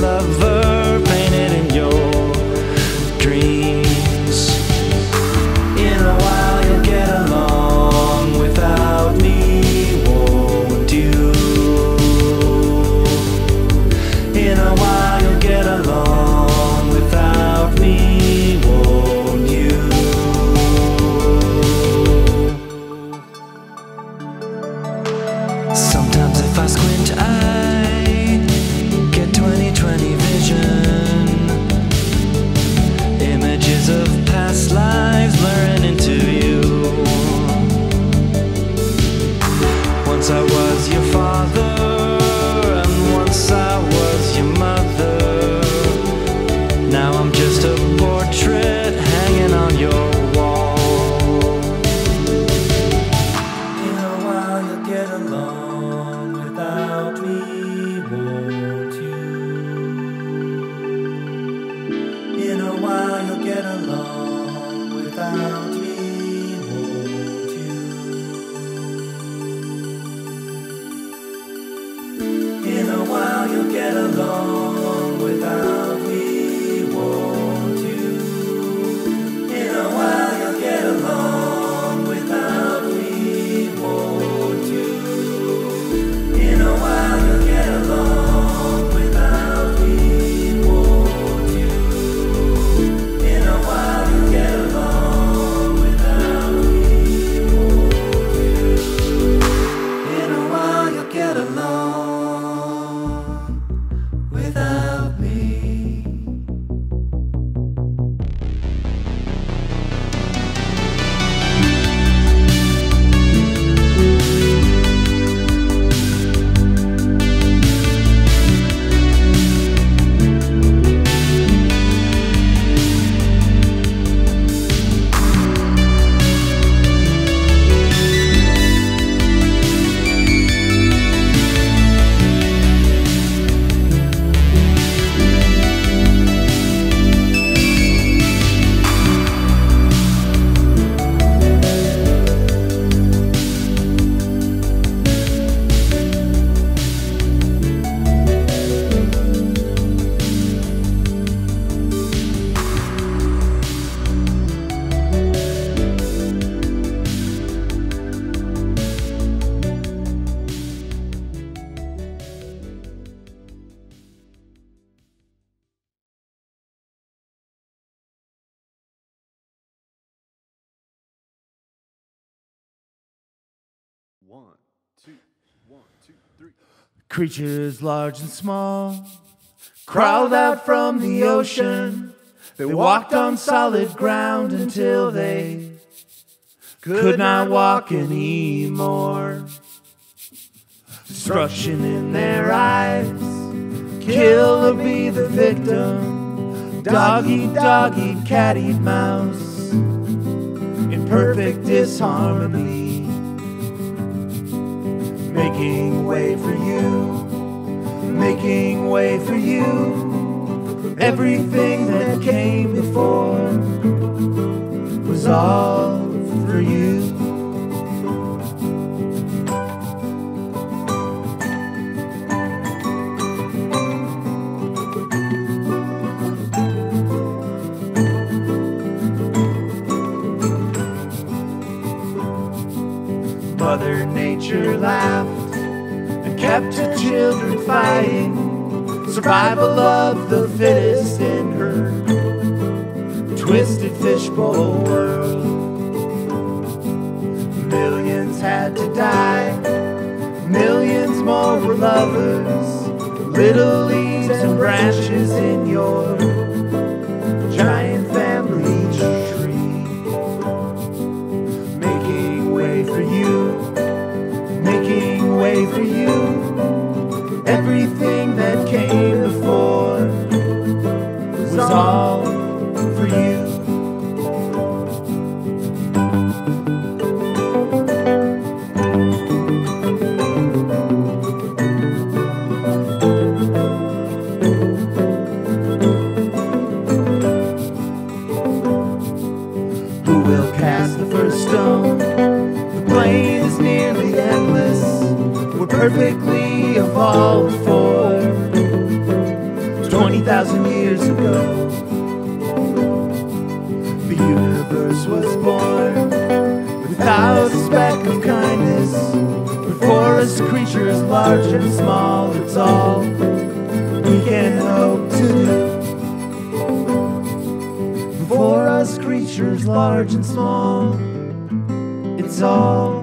lover. Creatures large and small crawled out from the ocean. They walked on solid ground until they could not walk anymore. Destruction in their eyes, kill or be the victim. Doggy, doggy, catty, mouse. In perfect disharmony, making way for you making way for you. Everything that came before was all for you. Mother Nature laughed Captured children fighting, survival of the fittest in her twisted fishbowl world. Millions had to die, millions more were lovers, little leaves and branches in your This creature is large and small, it's all we can hope to do. For us creatures large and small, it's all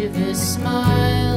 mischievous smile.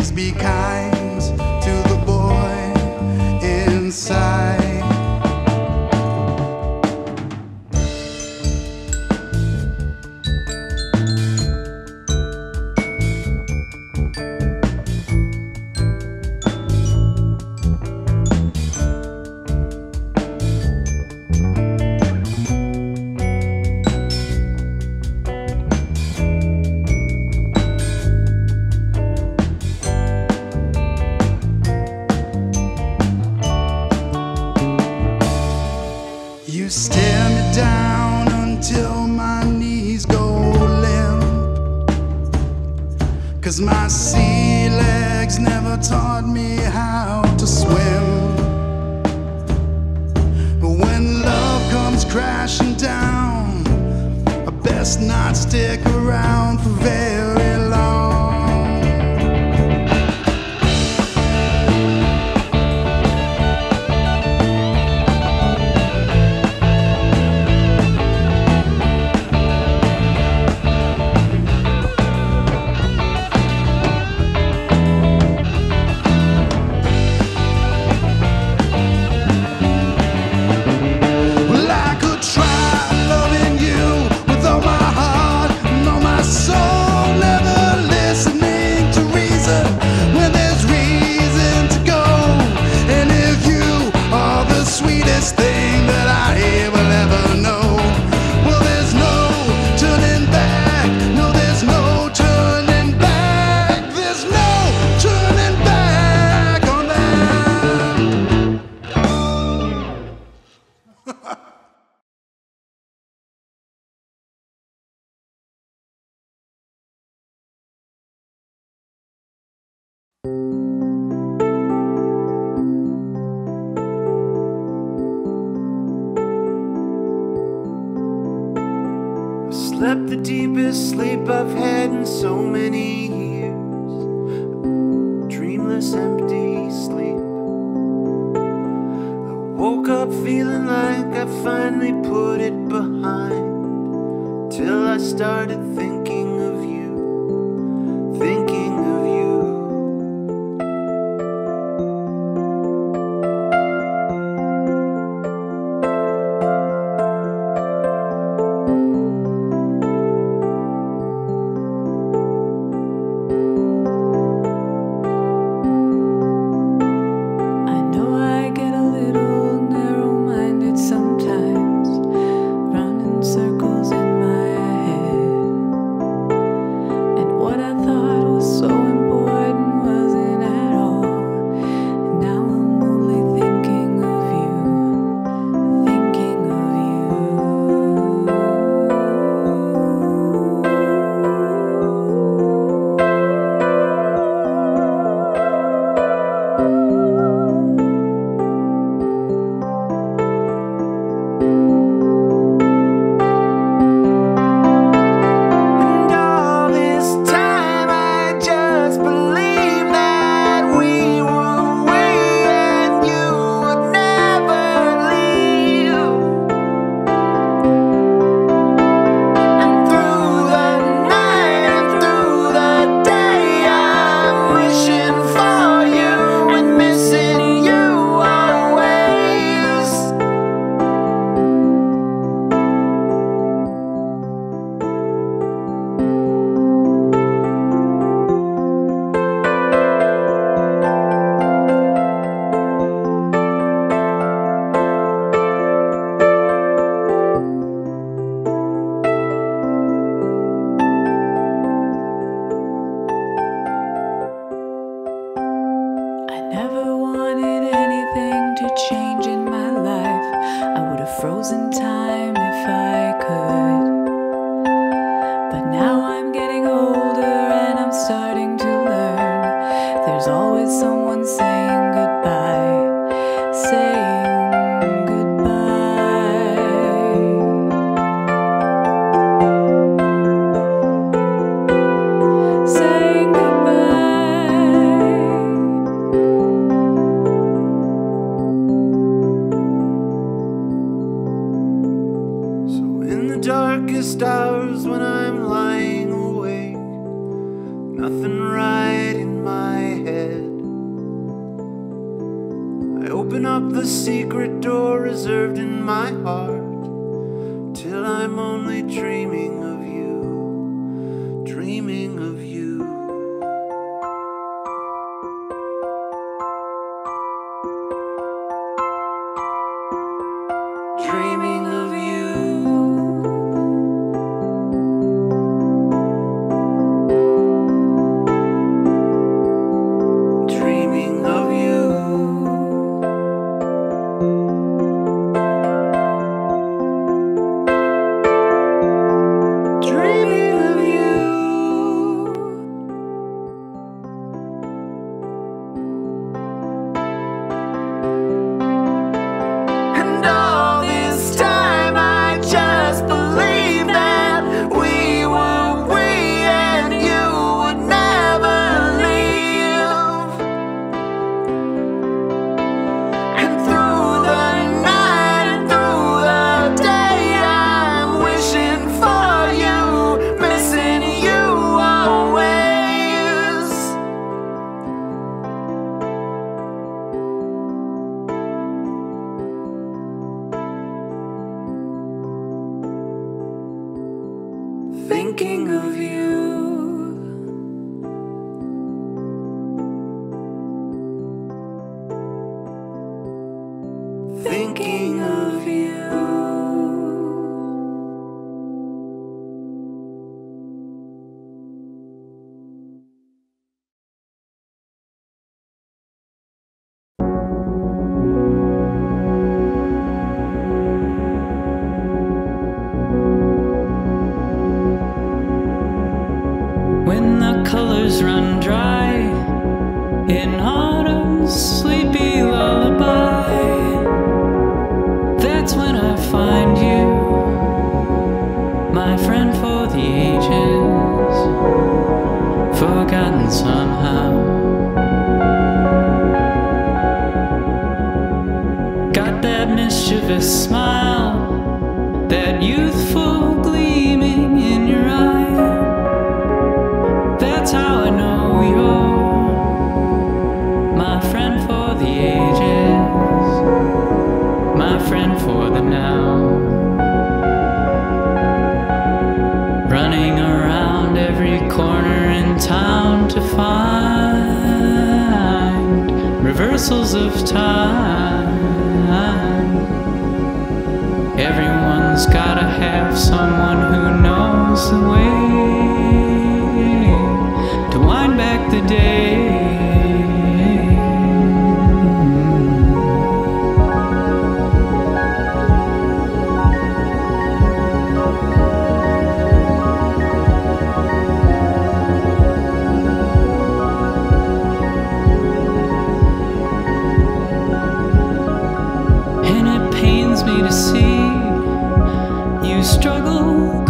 please be kind. slept the deepest sleep I've had in so many years. Dreamless, empty sleep. I woke up feeling like I finally put it behind. Till I started thinking. Me to see. You struggle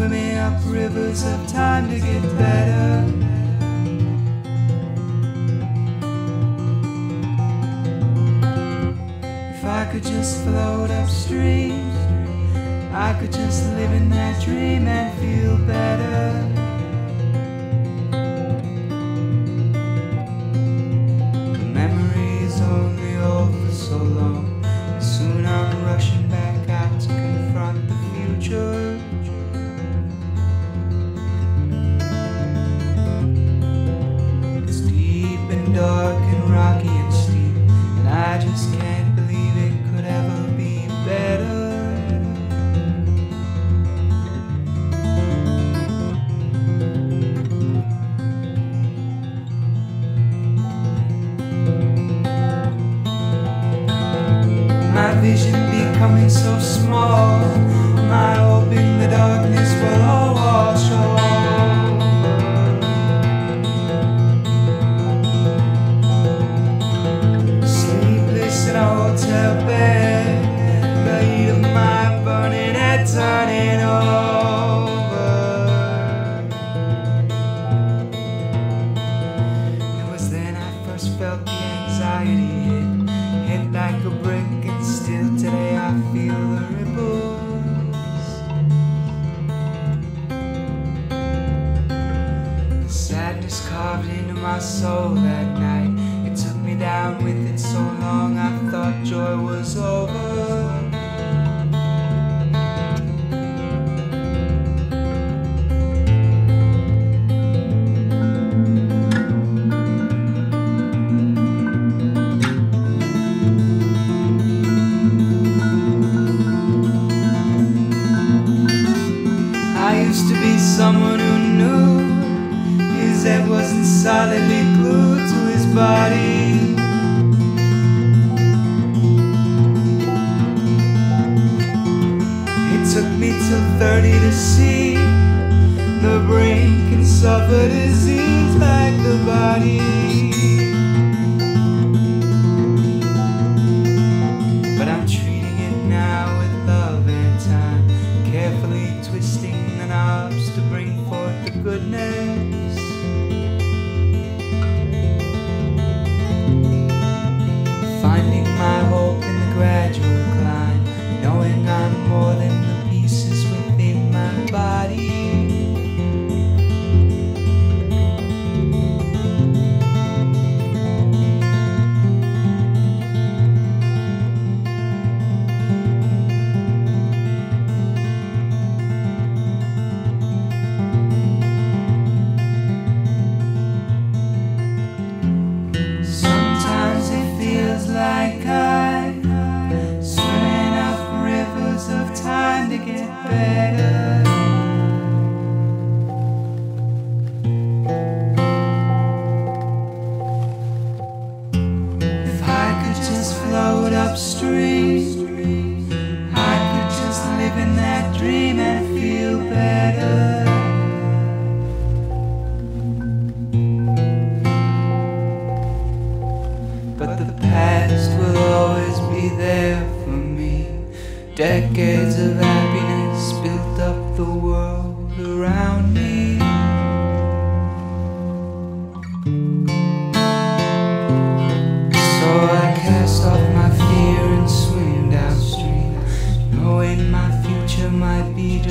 swimming up rivers of time to get better. If I could just float upstream, I could just live in that dream and feel better.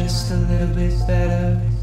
just a little bit better.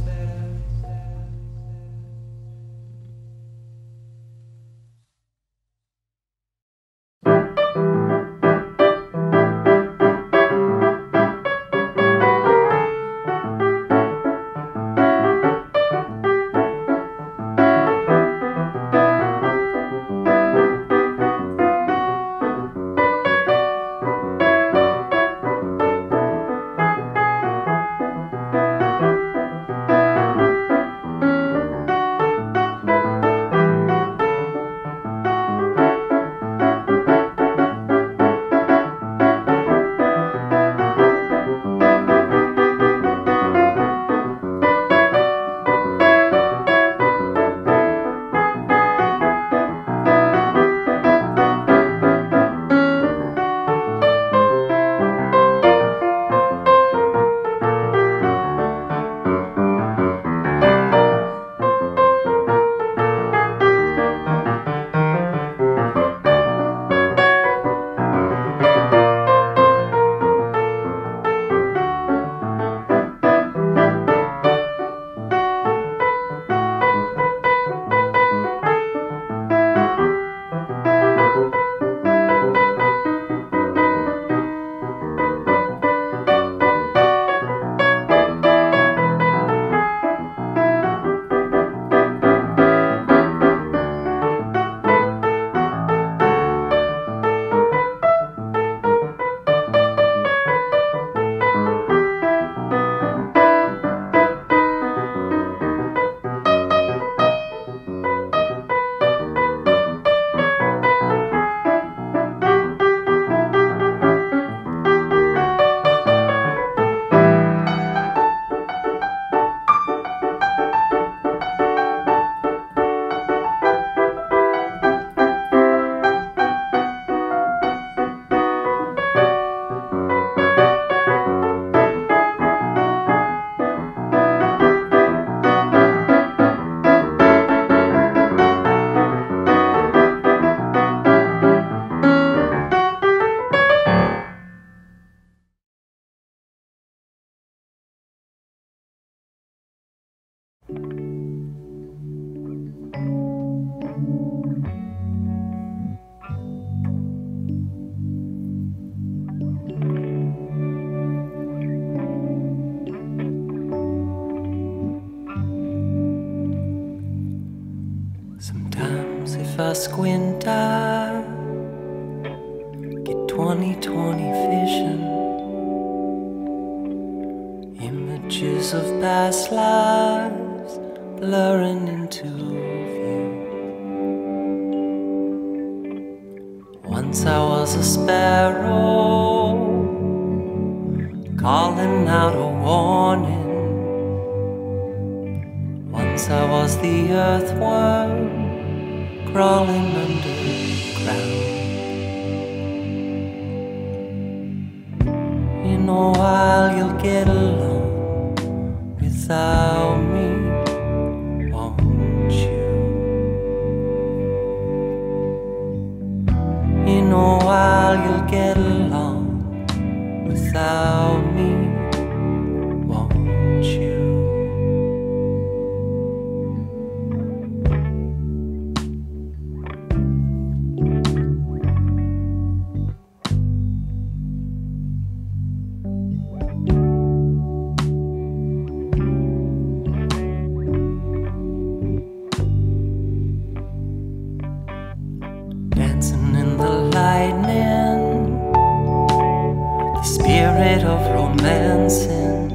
Romancing,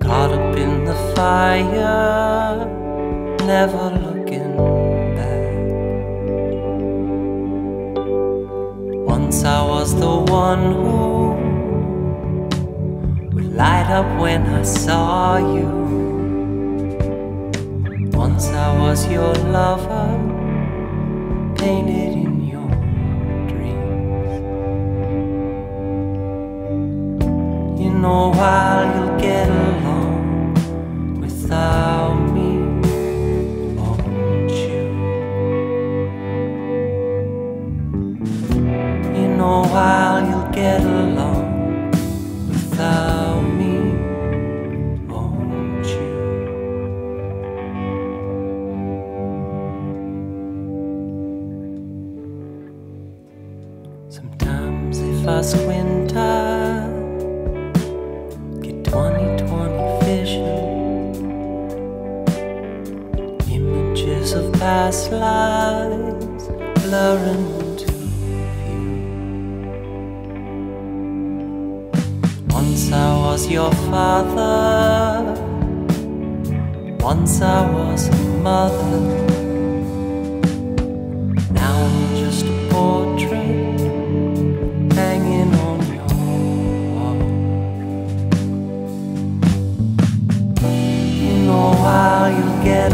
caught up in the fire, never looking back. Once I was the one who would light up when I saw you. Once I was your lover painted in In a while you'll get along without me, won't you? In a while you'll get along without me, won't you? Sometimes if I squint, past lives blurring into view. Once I was your father. Once I was a mother. Now I'm just a portrait hanging on your wall. You'll get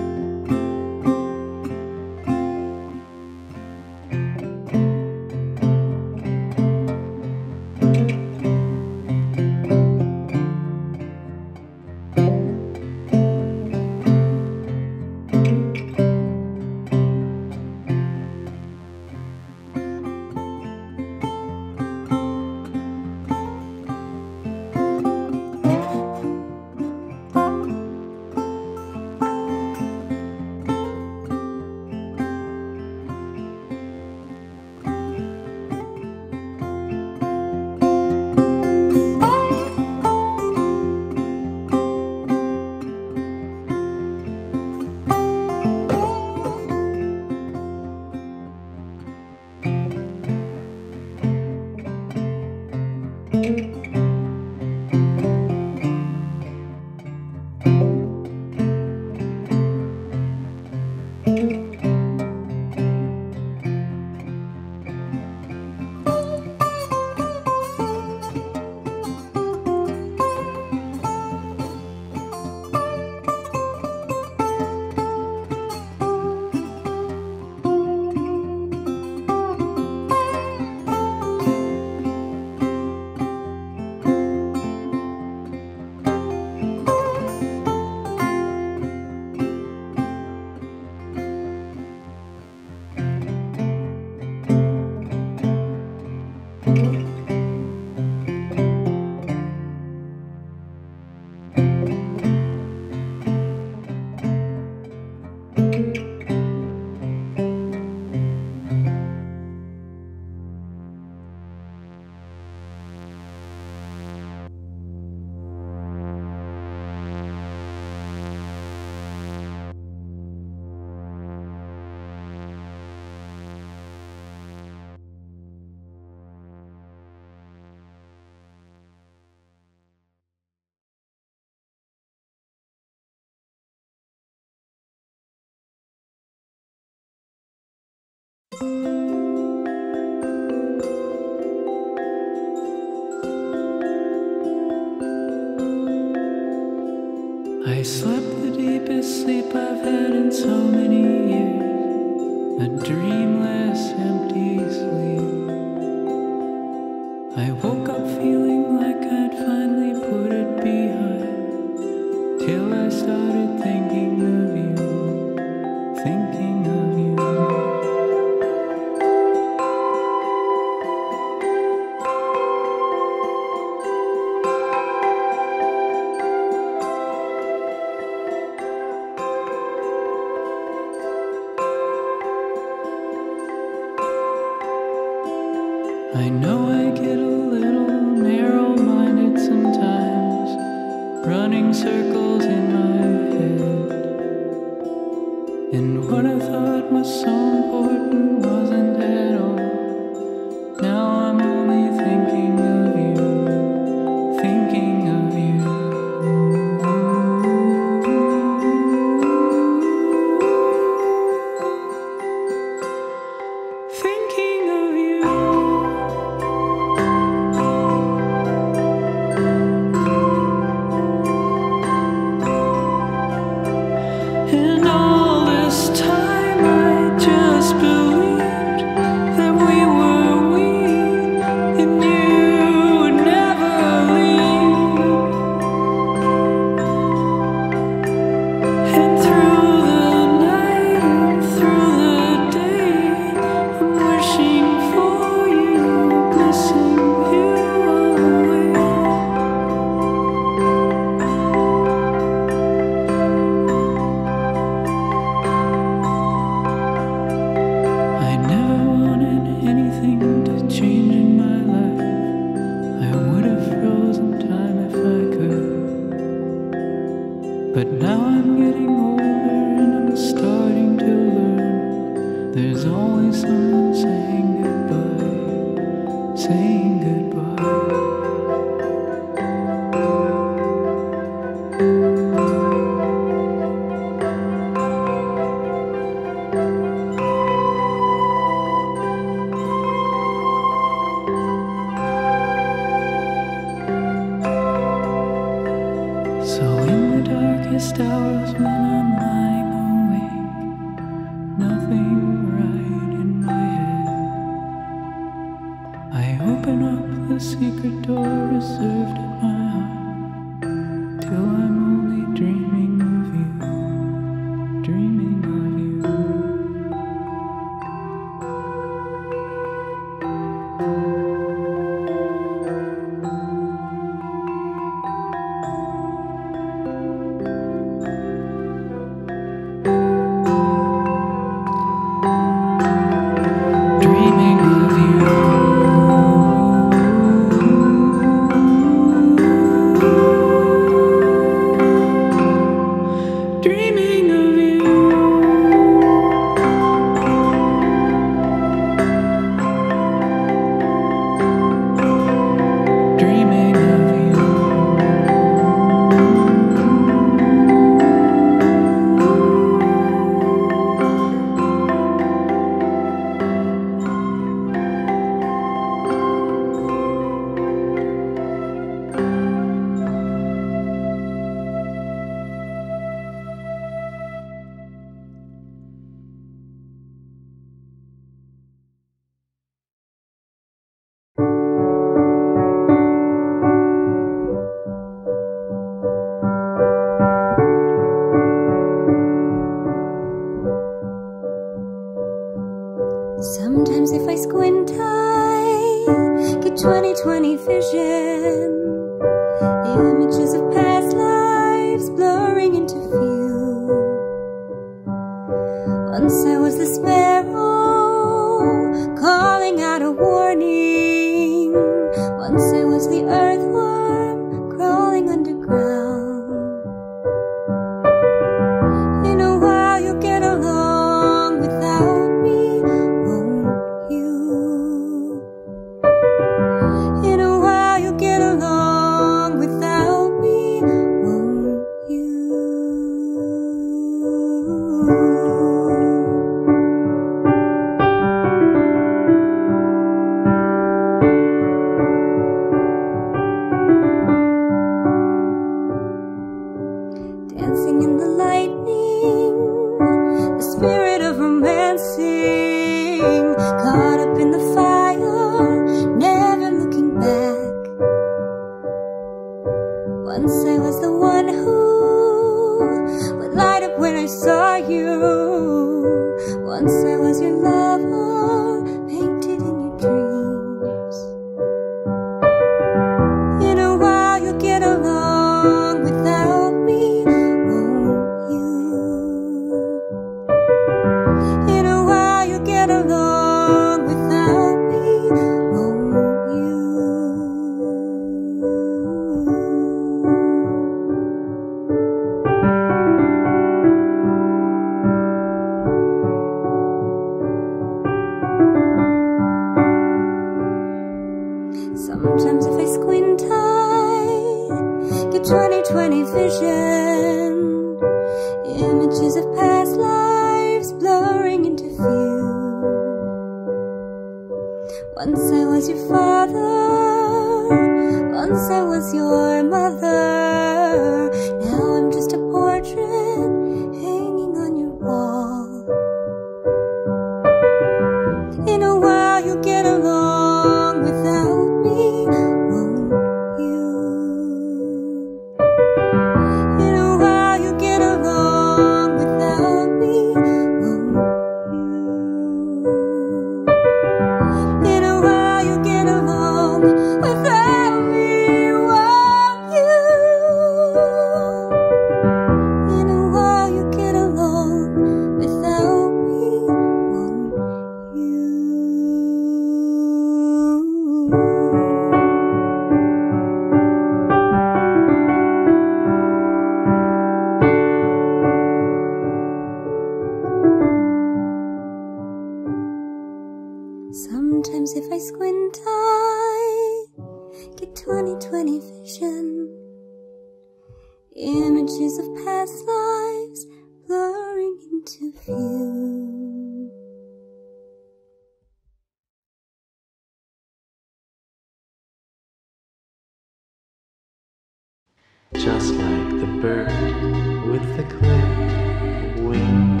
wing.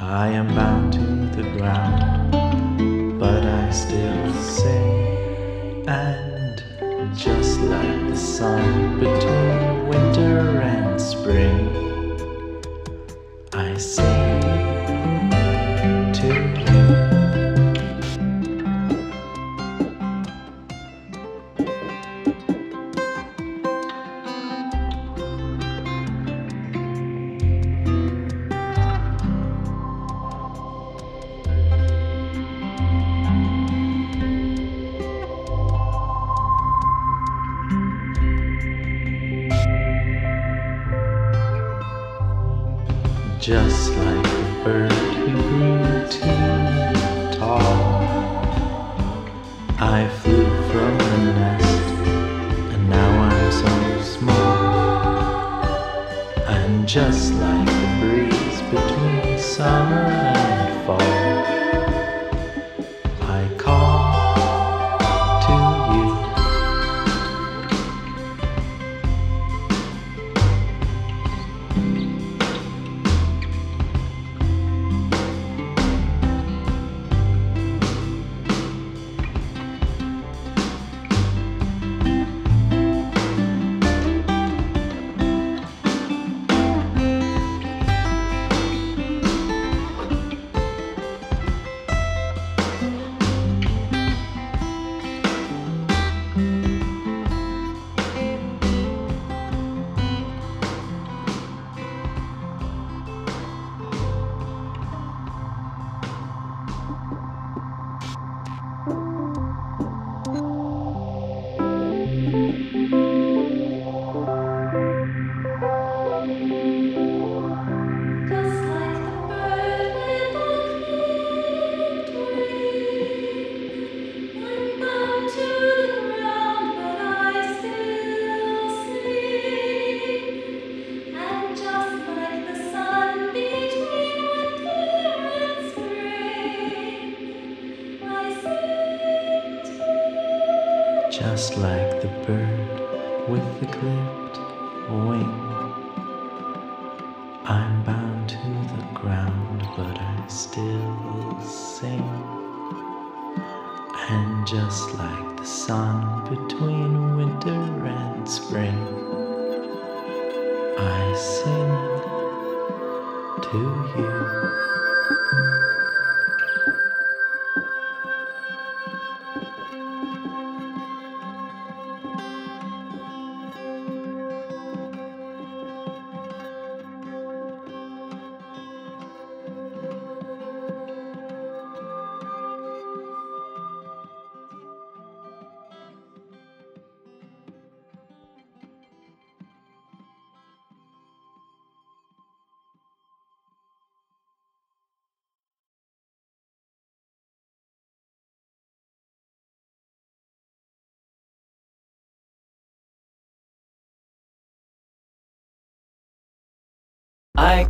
I am bound to the ground, but I still sing. And just like the sun between winter and spring, I sing.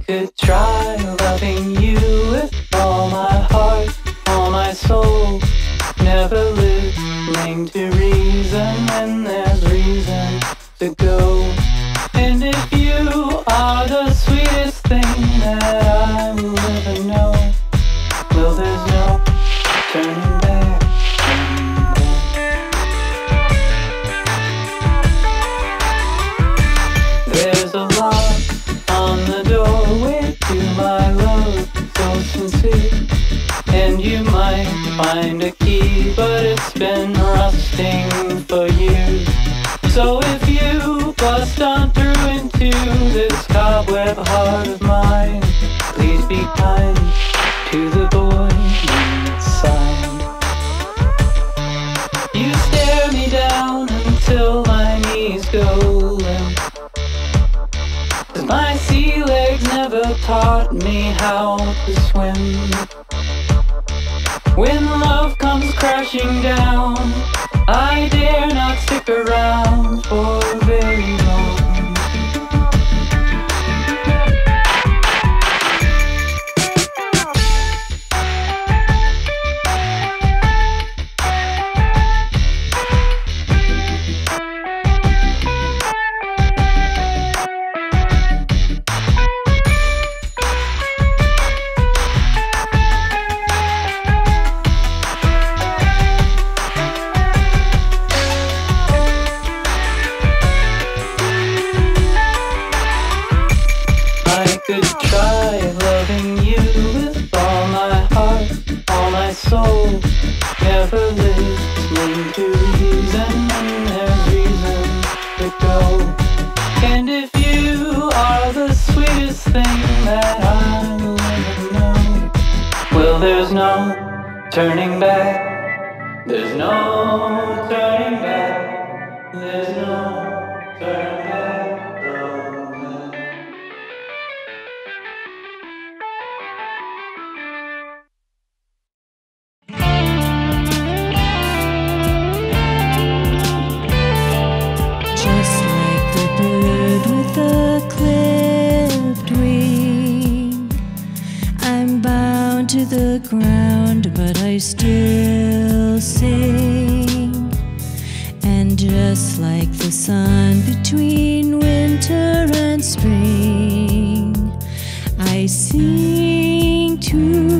could try loving you with all my heart, all my soul. Never listening to reason when there's reason to go. Please through into this cobweb heart of mine. Please be kind to the boy inside. You stare me down until my knees go limp. Cause my sea legs never taught me how to swim. When love comes crashing down, I dare not stick around for. Sing to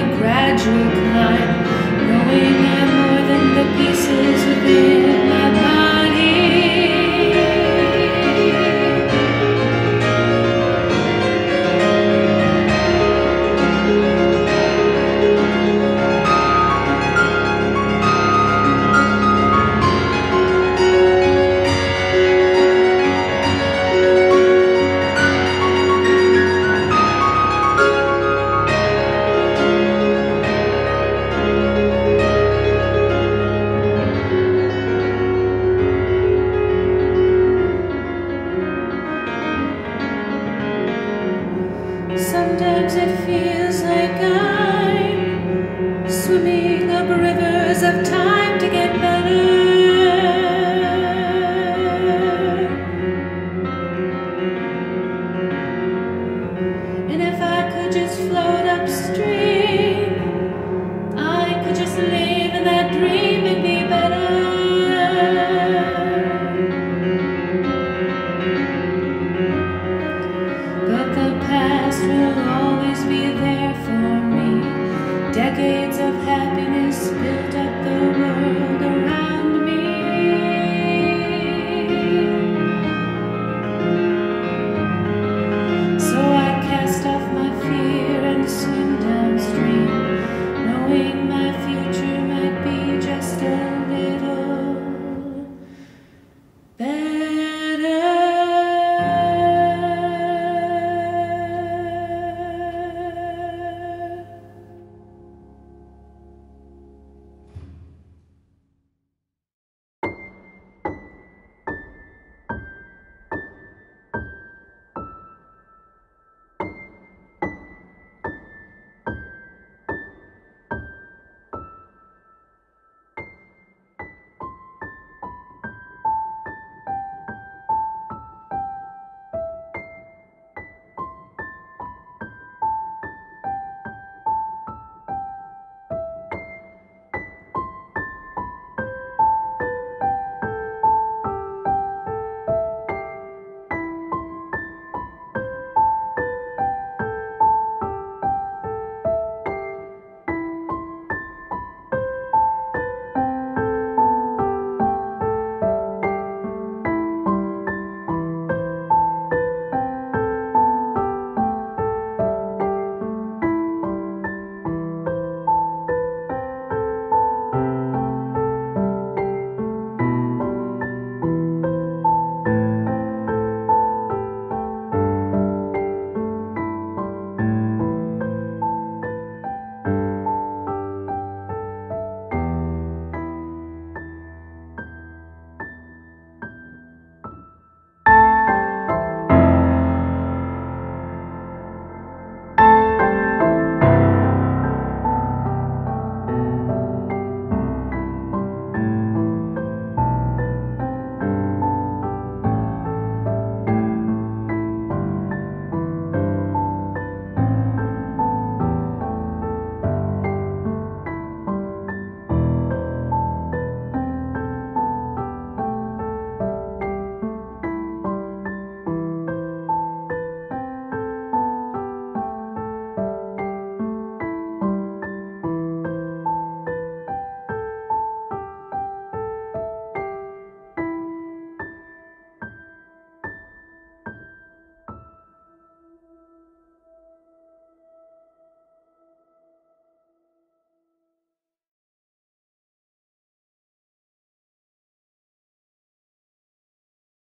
a gradual climb, knowing I'm more than the pieces within.